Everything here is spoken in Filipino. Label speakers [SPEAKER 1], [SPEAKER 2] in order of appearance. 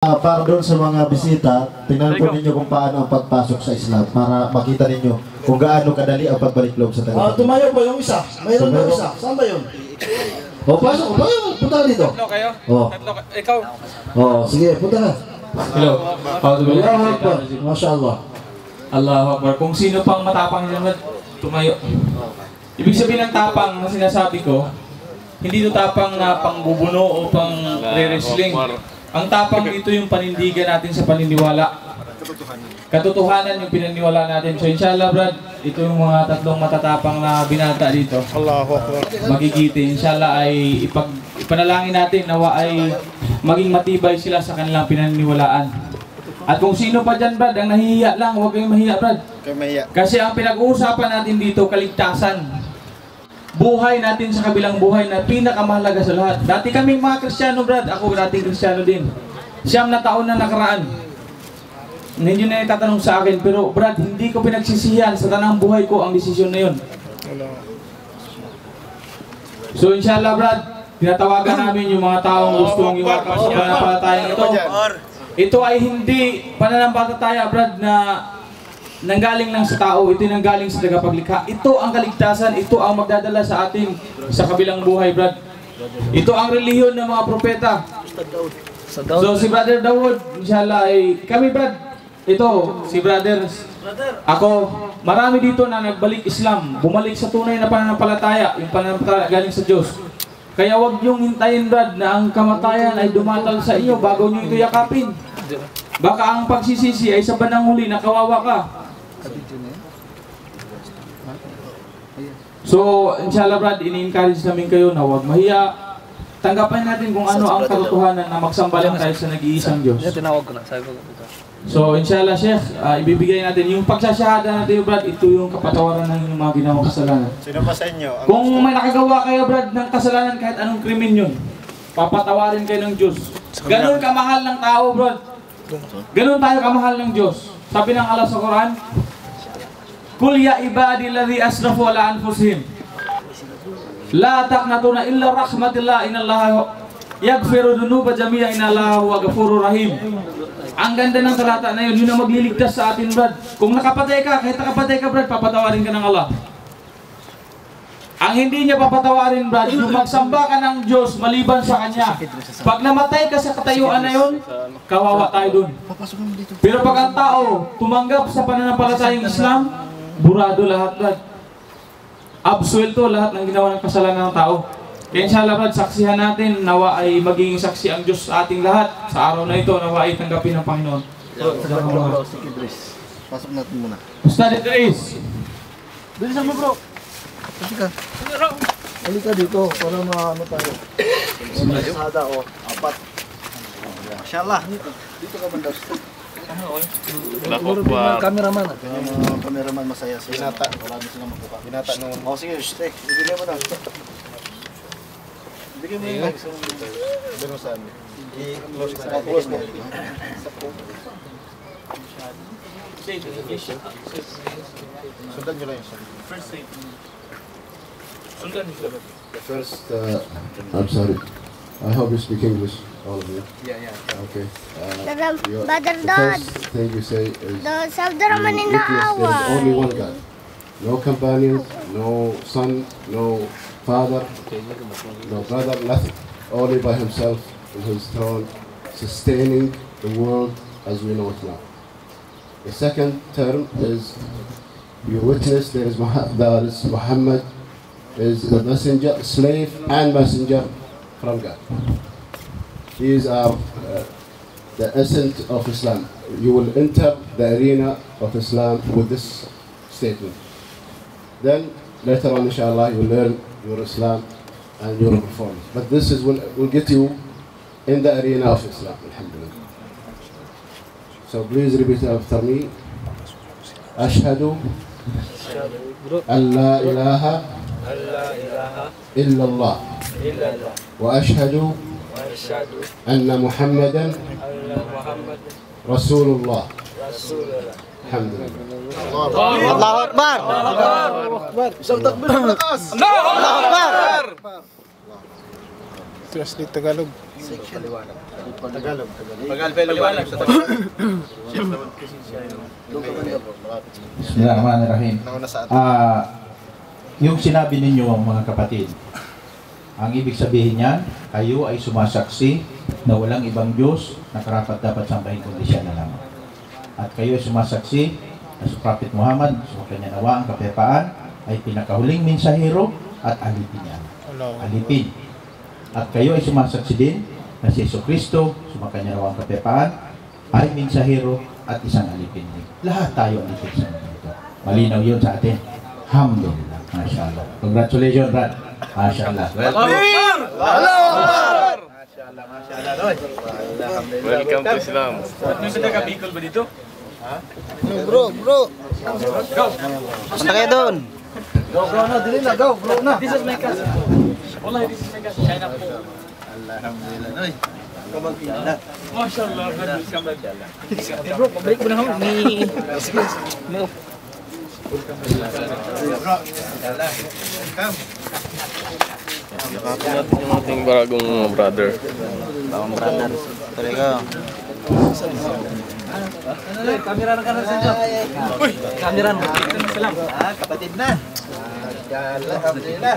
[SPEAKER 1] Ah, para doon sa mga bisita, tingnan po ninyo kung paano ang pagpasok sa Islam para makita ninyo kung gaano kadali ang pagbalik loob sa
[SPEAKER 2] Ah,
[SPEAKER 1] Tagapagligtas.
[SPEAKER 2] tumayo pa yung isa. Mayroon
[SPEAKER 1] So,
[SPEAKER 2] pa
[SPEAKER 1] meron-
[SPEAKER 2] isa. Saan ba yun? O, pasok. O, pasok. Punta ka dito.
[SPEAKER 3] Tatlo kayo?
[SPEAKER 1] Oh.
[SPEAKER 3] Tatlo ka- Ikaw?
[SPEAKER 2] O, sige, punta ka.
[SPEAKER 3] Hello.
[SPEAKER 2] Allahu Akbar. Masya Allah.
[SPEAKER 3] Allahu Akbar. Kung sino pang matapang naman, tumayo. Ibig sabihin ng tapang na sinasabi ko, hindi ito tapang na pangbubuno o pang re-wrestling. Ang tapang dito yung panindigan natin sa paniniwala. Katotohanan yung pinaniwala natin. So inshallah Brad, ito yung mga tatlong matatapang na binata dito.
[SPEAKER 4] Allahu Akbar.
[SPEAKER 3] Magigiti. Inshallah ay ipag, ipanalangin natin nawa ay maging matibay sila sa kanilang pinaniniwalaan. At kung sino pa dyan Brad, ang nahihiya lang, huwag kayong mahiya Brad. Kasi ang pinag-uusapan natin dito, kaligtasan. Buhay natin sa kabilang buhay na pinakamahalaga sa lahat. Dati kaming mga Kristiyano, Brad. Ako dating Kristiyano din. Siyam na taon na nakaraan. Hindi na itatanong sa akin, pero Brad, hindi ko pinagsisihan sa tanang buhay ko ang desisyon na yun. So inshallah, Brad, tinatawagan namin yung mga taong gustong iwakap sa pananampalatayang ito. Ito ay hindi pananampalataya, Brad, na nanggaling lang sa tao, ito yung nanggaling sa tagapaglikha. Ito ang kaligtasan, ito ang magdadala sa atin sa kabilang buhay, Brad. Ito ang relihiyon ng mga propeta. So si Brother Dawood, inshallah ay kami Brad. Ito, si Brother ako, marami dito na nagbalik Islam, bumalik sa tunay na pananampalataya, yung pananampalataya galing sa Diyos. Kaya wag niyong hintayin Brad na ang kamatayan ay dumatal sa iyo bago niyo ito yakapin. Baka ang pagsisisi ay sa bandang huli na kawawa ka. So, inshallah Brad, ini-encourage namin kayo na huwag mahiya. Tanggapin natin kung ano ang katotohanan na magsambalang tayo sa nag-iisang Diyos.
[SPEAKER 5] tinawag ko na, sabi ko.
[SPEAKER 3] So, inshallah, Sheikh, ah, ibibigay natin yung pagsasyahada natin, Brad, ito yung kapatawaran ng inyong mga ginawang kasalanan.
[SPEAKER 4] Sino pa sa inyo?
[SPEAKER 3] Kung may nakagawa kayo, Brad, ng kasalanan kahit anong krimen yun, papatawarin kayo ng Diyos. Ganun kamahal ng tao, Brad. Ganun tayo kamahal ng Diyos. Sabi ng Allah sa Quran, Kul ya ibadi ladhi asrafu ala anfusihim. La taqnatuna illa rahmatillah inallaha yaghfiru dhunuba jami'a inallaha huwa ghafurur rahim. Ang ganda ng talata na yun, yun ang magliligtas sa atin, Brad. Kung nakapatay ka, kahit nakapatay ka, Brad, papatawarin ka ng Allah. Ang hindi niya papatawarin, Brad, yung magsamba ka ng Diyos maliban sa Kanya. Pag namatay ka sa katayuan na yun, kawawa tayo dun. Pero pag ang tao tumanggap sa pananampalatayang Islam, burado lahat, Brad. Absuelto lahat ng ginawa ng kasalanan ng tao. Kaya inshallah, Brad, saksihan natin, nawa ay magiging saksi ang Diyos sa ating lahat. Sa araw na ito, nawa ay tanggapin ng Panginoon.
[SPEAKER 4] Pasok natin muna.
[SPEAKER 3] Ustad Idris,
[SPEAKER 2] Bilisan mo, bro. Halika. Halika dito para maano tayo. Sada, o. Apat.
[SPEAKER 4] Mashallah.
[SPEAKER 2] Dito ka banda.
[SPEAKER 5] Puro mga cameraman ah.
[SPEAKER 4] Yung mga cameraman masaya sila. Binata. Marami silang makuha. Binata nung... Oh, sige. Stay. Ibigay mo na. Ibigay mo yung mic sa Binusan. I-close mo. I-close mo. Sundan nyo lang yung sundan.
[SPEAKER 6] First, uh, I'm sorry. I hope you speak English, all of you.
[SPEAKER 5] Yeah, yeah.
[SPEAKER 6] Okay. Uh,
[SPEAKER 7] Brother
[SPEAKER 6] you-
[SPEAKER 7] Brother
[SPEAKER 6] the
[SPEAKER 7] Dad,
[SPEAKER 6] first thing you say is
[SPEAKER 7] the
[SPEAKER 6] you
[SPEAKER 7] Sabdaraman
[SPEAKER 6] witness there is only one God. No companions, no son, no father, no brother, nothing. Only by himself in his throne, sustaining the world as we know it now. The second term is you witness there is, Muha- there is Muhammad is the messenger, slave and messenger from God. These are uh, the essence of Islam. You will enter the arena of Islam with this statement. Then later on, inshallah, you will learn your Islam and your performance. But this is will, will get you in the arena of Islam, alhamdulillah. So please repeat after me. أشهد أن لا إله إلا الله وأشهد أن محمدا رسول الله الحمد لله
[SPEAKER 4] Allahu Akbar! Allahu Akbar! Isang takbir ang lakas! Allahu Akbar!
[SPEAKER 8] Translate Tagalog.
[SPEAKER 6] Tagalog.
[SPEAKER 7] Tagal paliwanag sa Tagalog.
[SPEAKER 9] Bismillahirrahmanirrahim.
[SPEAKER 6] Nauna sa atin.
[SPEAKER 9] Ah, yung sinabi ninyo mga kapatid, ang ibig sabihin niyan, kayo ay sumasaksi na walang ibang Diyos na karapat dapat sambahin kundi siya na lamang. At kayo ay sumasaksi na si Prophet Muhammad, sumakanya nawa ang kapayapaan, ay pinakahuling mensahero at alipin niya. Alipin. At kayo ay sumasaksi din na si Yeso Kristo, sumakanya nawa ang kapayapaan, ay mensahero at isang alipin din. Lahat tayo alipin sa mundo ito. Malinaw yun sa atin. Alhamdulillah. Masya Allah. Congratulations, Brad. Masya Allah.
[SPEAKER 7] Welcome to Islam.
[SPEAKER 3] Bro, bro.
[SPEAKER 6] Basta kayo doon.
[SPEAKER 3] Go, go na, dili na, go, bro na.
[SPEAKER 9] This is my cousin. Wallahi, this is my cousin. China po.
[SPEAKER 6] Alhamdulillah. Noy.
[SPEAKER 9] Masya Allah. Welcome,
[SPEAKER 5] bro, pabalik mo na ako. Ni... Ni...
[SPEAKER 7] Yung ating bagong mga brother.
[SPEAKER 6] Bawang brother. Ko.
[SPEAKER 5] Kamera na ka na sa inyo. Kamera na. Salam.
[SPEAKER 6] Ah, kapatid na. Alhamdulillah.